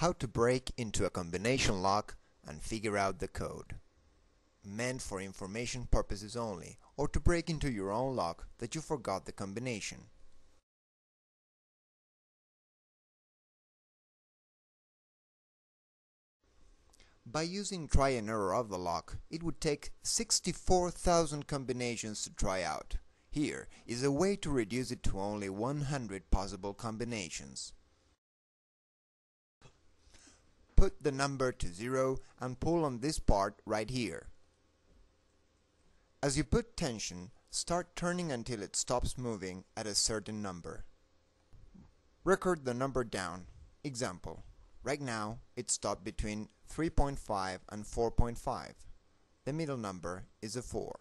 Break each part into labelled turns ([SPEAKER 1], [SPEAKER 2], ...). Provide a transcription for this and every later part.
[SPEAKER 1] How to break into a combination lock and figure out the code. Meant for information purposes only, or to break into your own lock that you forgot the combination. By using try and error of the lock, it would take 64,000 combinations to try out. Here is a way to reduce it to only 100 possible combinations. Put the number to 0 and pull on this part right here. As you put tension, start turning until it stops moving at a certain number. Record the number down. Example. Right now, it stopped between 3.5 and 4.5. The middle number is a 4.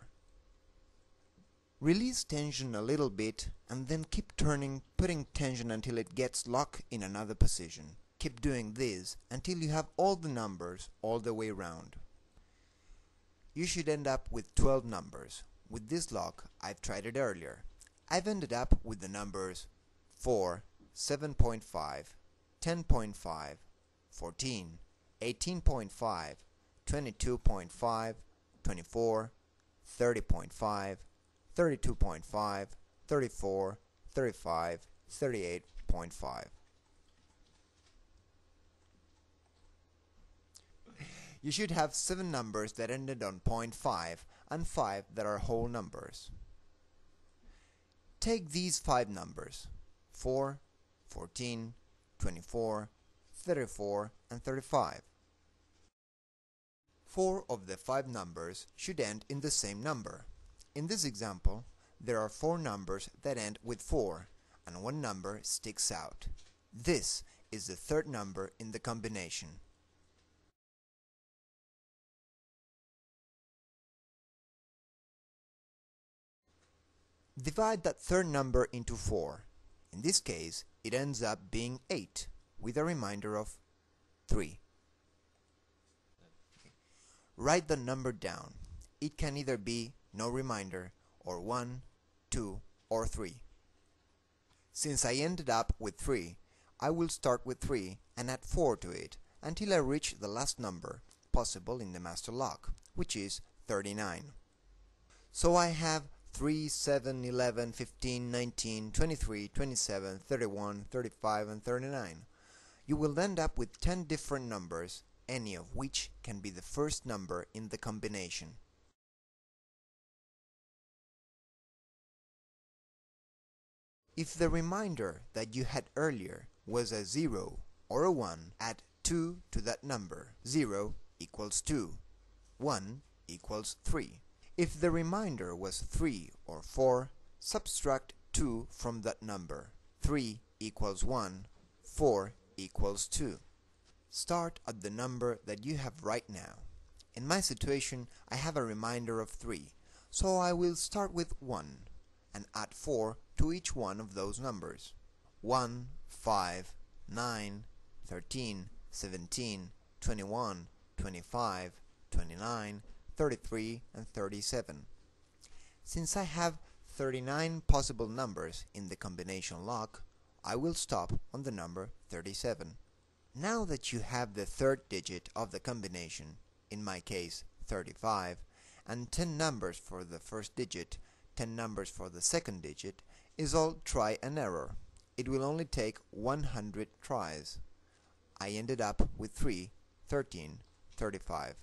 [SPEAKER 1] Release tension a little bit and then keep turning, putting tension until it gets locked in another position. Keep doing this until you have all the numbers all the way around. You should end up with 12 numbers. With this lock, I've tried it earlier. I've ended up with the numbers 4, 7.5, 10.5, 14, 18.5, 22.5, 24, 30.5, 32.5, 34, 35, 38.5. You should have 7 numbers that ended on 0.5 and 5 that are whole numbers. Take these 5 numbers 4, 14, 24, 34, and 35. Four of the five numbers should end in the same number. In this example, there are four numbers that end with 4, and one number sticks out. This is the third number in the combination. Divide that third number into 4. In this case, it ends up being 8, with a remainder of 3. Write the number down. It can either be no reminder, or 1, 2, or 3. Since I ended up with 3, I will start with 3 and add 4 to it until I reach the last number possible in the master lock, which is 39. So I have 3, 7, 11, 15, 19, 23, 27, 31, 35, and 39. You will end up with 10 different numbers, any of which can be the first number in the combination. If the reminder that you had earlier was a 0 or a 1, add 2 to that number. 0 equals 2. 1 equals 3. If the remainder was 3 or 4, subtract 2 from that number. 3 equals 1, 4 equals 2. Start at the number that you have right now. In my situation, I have a remainder of 3, so I will start with 1 and add 4 to each one of those numbers. 1, 5, 9, 13, 17, 21, 25, 29, 33, and 37. Since I have 39 possible numbers in the combination lock, I will stop on the number 37. Now that you have the third digit of the combination, in my case 35, and 10 numbers for the first digit, 10 numbers for the second digit, is all try and error. It will only take 100 tries. I ended up with 3, 13, 35.